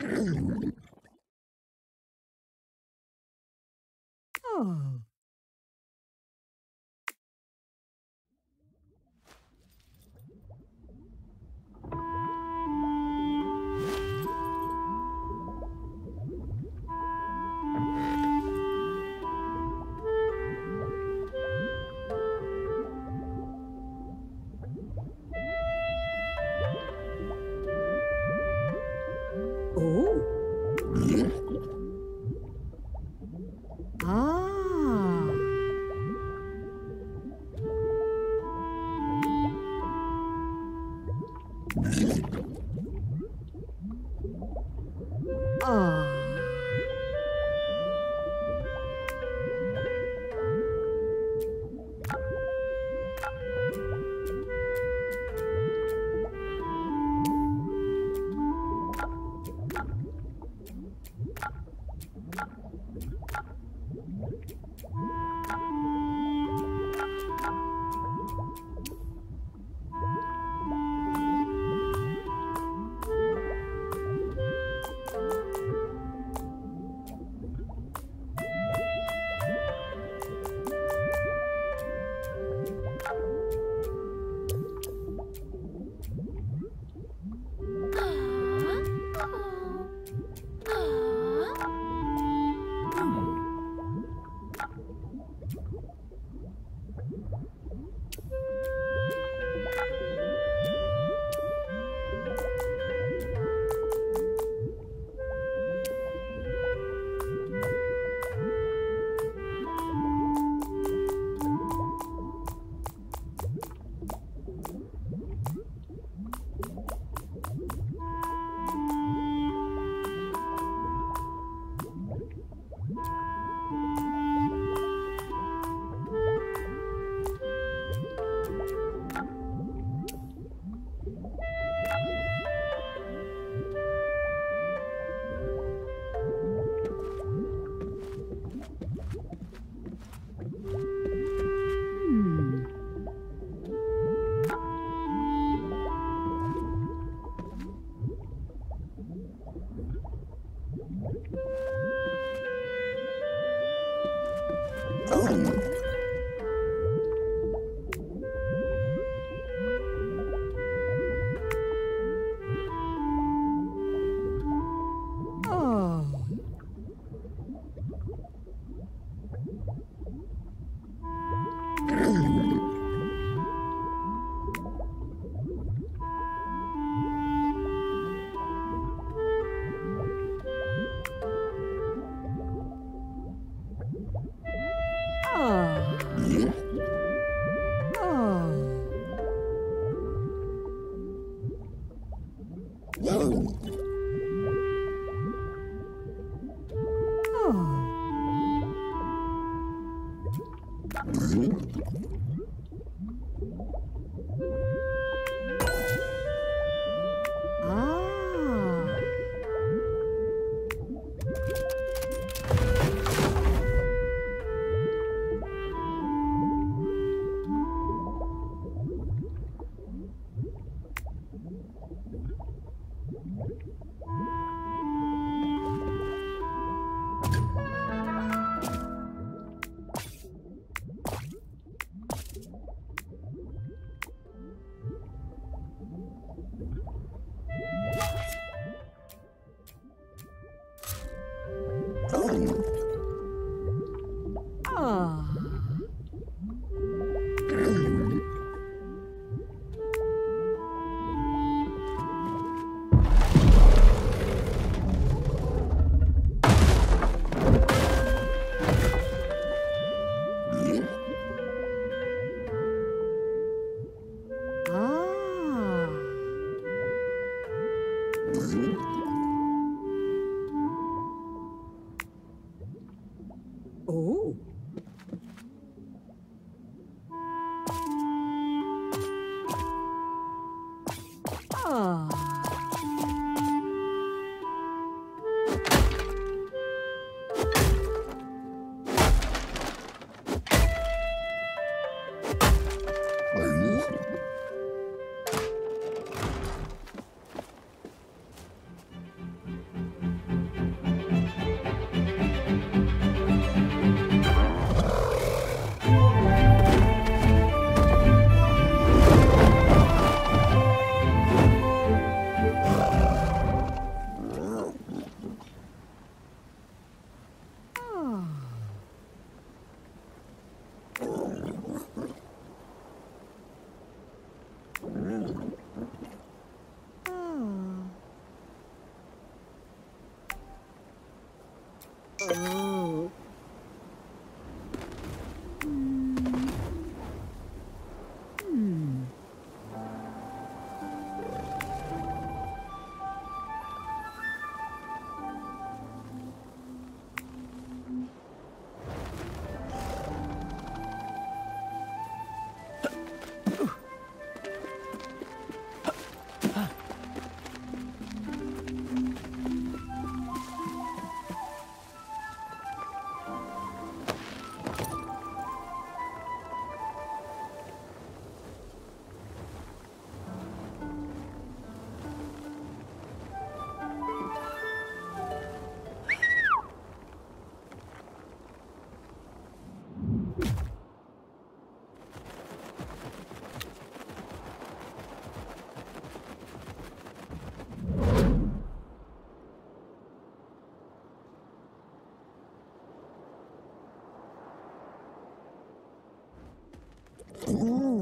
Oh. Oh.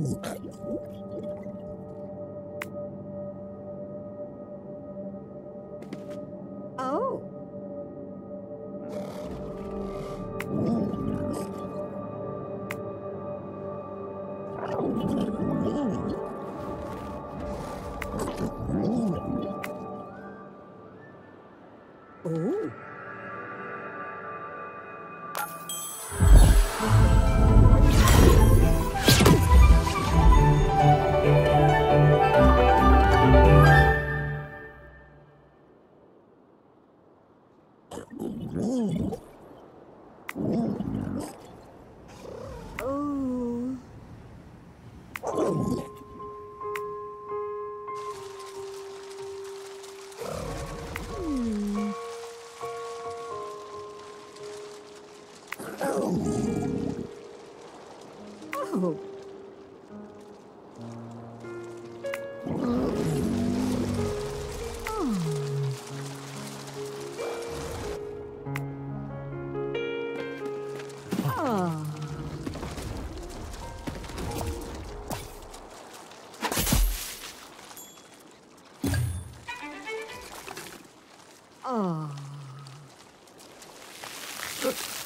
はい。Oh. Good.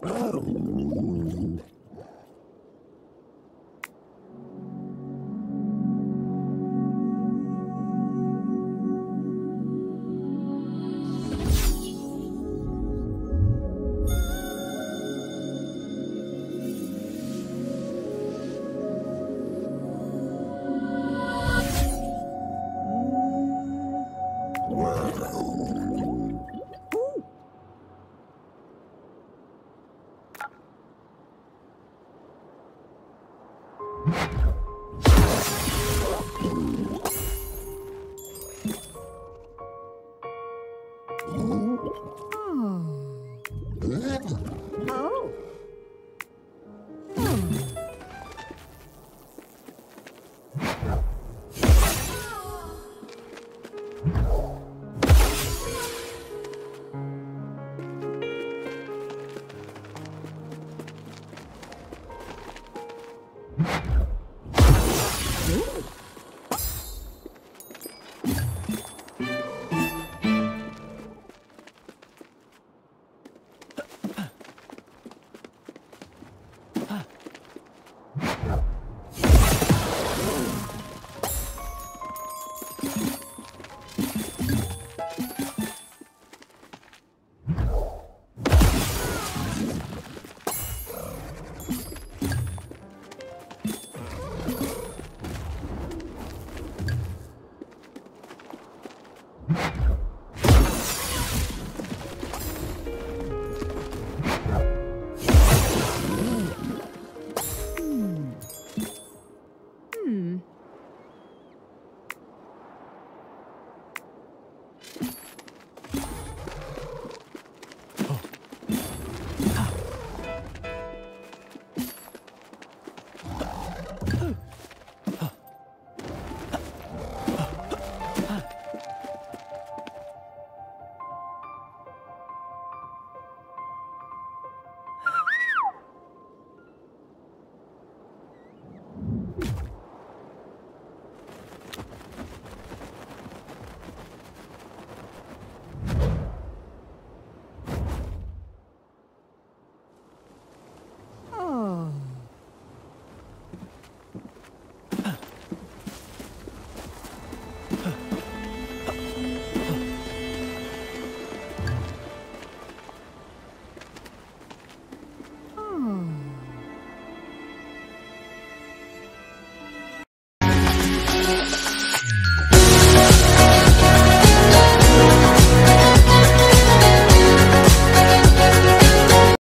Oh. Oh.